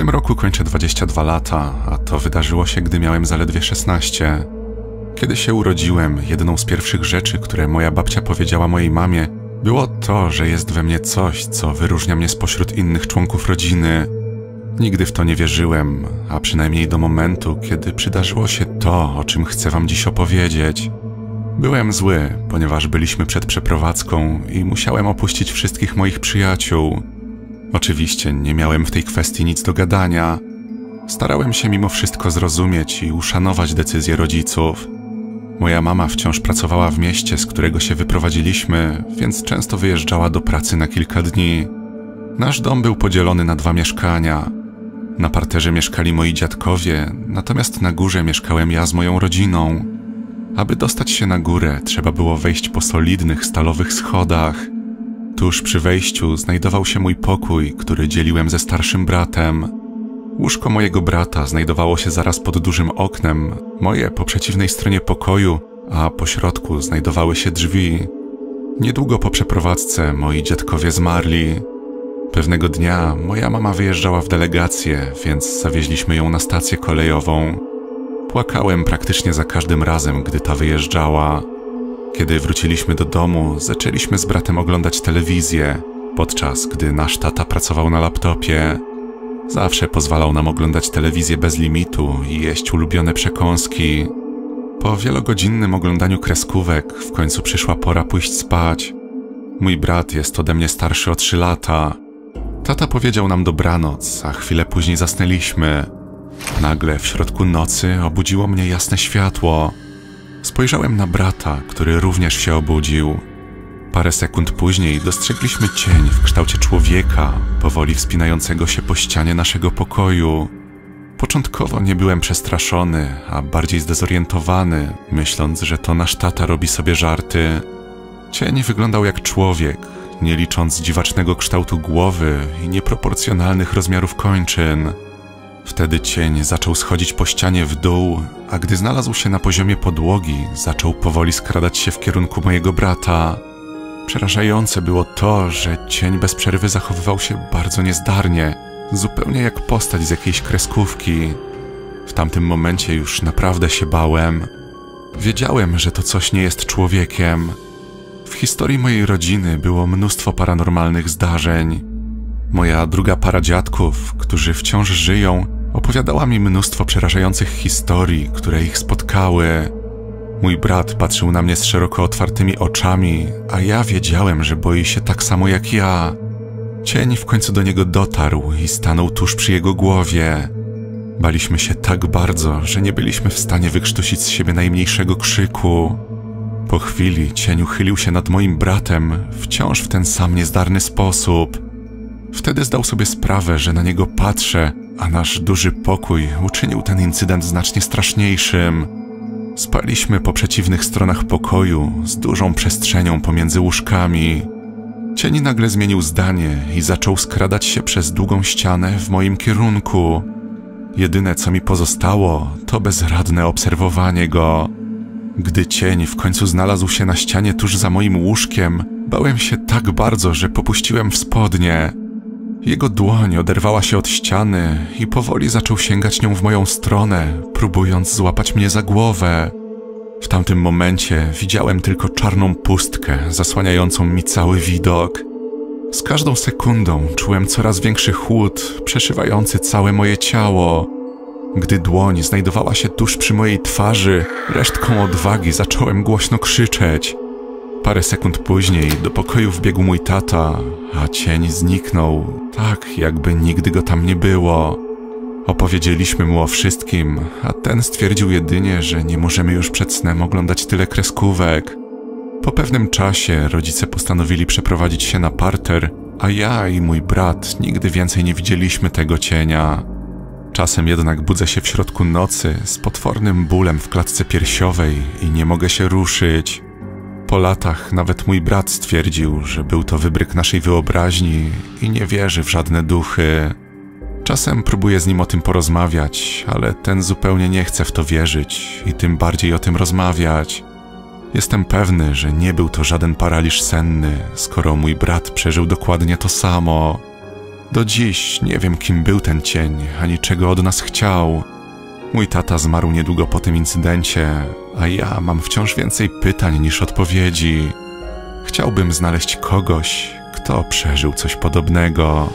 tym roku kończę 22 lata, a to wydarzyło się, gdy miałem zaledwie 16. Kiedy się urodziłem, jedną z pierwszych rzeczy, które moja babcia powiedziała mojej mamie, było to, że jest we mnie coś, co wyróżnia mnie spośród innych członków rodziny. Nigdy w to nie wierzyłem, a przynajmniej do momentu, kiedy przydarzyło się to, o czym chcę Wam dziś opowiedzieć. Byłem zły, ponieważ byliśmy przed przeprowadzką i musiałem opuścić wszystkich moich przyjaciół. Oczywiście nie miałem w tej kwestii nic do gadania. Starałem się mimo wszystko zrozumieć i uszanować decyzje rodziców. Moja mama wciąż pracowała w mieście, z którego się wyprowadziliśmy, więc często wyjeżdżała do pracy na kilka dni. Nasz dom był podzielony na dwa mieszkania. Na parterze mieszkali moi dziadkowie, natomiast na górze mieszkałem ja z moją rodziną. Aby dostać się na górę, trzeba było wejść po solidnych stalowych schodach. Tuż przy wejściu znajdował się mój pokój, który dzieliłem ze starszym bratem. Łóżko mojego brata znajdowało się zaraz pod dużym oknem, moje po przeciwnej stronie pokoju, a po środku znajdowały się drzwi. Niedługo po przeprowadzce moi dziadkowie zmarli. Pewnego dnia moja mama wyjeżdżała w delegację, więc zawieźliśmy ją na stację kolejową. Płakałem praktycznie za każdym razem, gdy ta wyjeżdżała. Kiedy wróciliśmy do domu, zaczęliśmy z bratem oglądać telewizję, podczas gdy nasz tata pracował na laptopie. Zawsze pozwalał nam oglądać telewizję bez limitu i jeść ulubione przekąski. Po wielogodzinnym oglądaniu kreskówek w końcu przyszła pora pójść spać. Mój brat jest ode mnie starszy o trzy lata. Tata powiedział nam dobranoc, a chwilę później zasnęliśmy. Nagle w środku nocy obudziło mnie jasne światło. Spojrzałem na brata, który również się obudził. Parę sekund później dostrzegliśmy cień w kształcie człowieka, powoli wspinającego się po ścianie naszego pokoju. Początkowo nie byłem przestraszony, a bardziej zdezorientowany, myśląc, że to nasz tata robi sobie żarty. Cień wyglądał jak człowiek, nie licząc dziwacznego kształtu głowy i nieproporcjonalnych rozmiarów kończyn. Wtedy cień zaczął schodzić po ścianie w dół, a gdy znalazł się na poziomie podłogi, zaczął powoli skradać się w kierunku mojego brata. Przerażające było to, że cień bez przerwy zachowywał się bardzo niezdarnie, zupełnie jak postać z jakiejś kreskówki. W tamtym momencie już naprawdę się bałem. Wiedziałem, że to coś nie jest człowiekiem. W historii mojej rodziny było mnóstwo paranormalnych zdarzeń. Moja druga para dziadków, którzy wciąż żyją, opowiadała mi mnóstwo przerażających historii, które ich spotkały. Mój brat patrzył na mnie z szeroko otwartymi oczami, a ja wiedziałem, że boi się tak samo jak ja. Cień w końcu do niego dotarł i stanął tuż przy jego głowie. Baliśmy się tak bardzo, że nie byliśmy w stanie wykrztusić z siebie najmniejszego krzyku. Po chwili cień uchylił się nad moim bratem, wciąż w ten sam niezdarny sposób. Wtedy zdał sobie sprawę, że na niego patrzę, a nasz duży pokój uczynił ten incydent znacznie straszniejszym. Spaliśmy po przeciwnych stronach pokoju, z dużą przestrzenią pomiędzy łóżkami. Cień nagle zmienił zdanie i zaczął skradać się przez długą ścianę w moim kierunku. Jedyne co mi pozostało, to bezradne obserwowanie go. Gdy cień w końcu znalazł się na ścianie tuż za moim łóżkiem, bałem się tak bardzo, że popuściłem w spodnie. Jego dłoń oderwała się od ściany i powoli zaczął sięgać nią w moją stronę, próbując złapać mnie za głowę. W tamtym momencie widziałem tylko czarną pustkę zasłaniającą mi cały widok. Z każdą sekundą czułem coraz większy chłód, przeszywający całe moje ciało. Gdy dłoń znajdowała się tuż przy mojej twarzy, resztką odwagi zacząłem głośno krzyczeć. Parę sekund później do pokoju wbiegł mój tata, a cień zniknął, tak jakby nigdy go tam nie było. Opowiedzieliśmy mu o wszystkim, a ten stwierdził jedynie, że nie możemy już przed snem oglądać tyle kreskówek. Po pewnym czasie rodzice postanowili przeprowadzić się na parter, a ja i mój brat nigdy więcej nie widzieliśmy tego cienia. Czasem jednak budzę się w środku nocy z potwornym bólem w klatce piersiowej i nie mogę się ruszyć. Po latach nawet mój brat stwierdził, że był to wybryk naszej wyobraźni i nie wierzy w żadne duchy. Czasem próbuję z nim o tym porozmawiać, ale ten zupełnie nie chce w to wierzyć i tym bardziej o tym rozmawiać. Jestem pewny, że nie był to żaden paraliż senny, skoro mój brat przeżył dokładnie to samo. Do dziś nie wiem, kim był ten cień, ani czego od nas chciał. Mój tata zmarł niedługo po tym incydencie, a ja mam wciąż więcej pytań niż odpowiedzi. Chciałbym znaleźć kogoś, kto przeżył coś podobnego.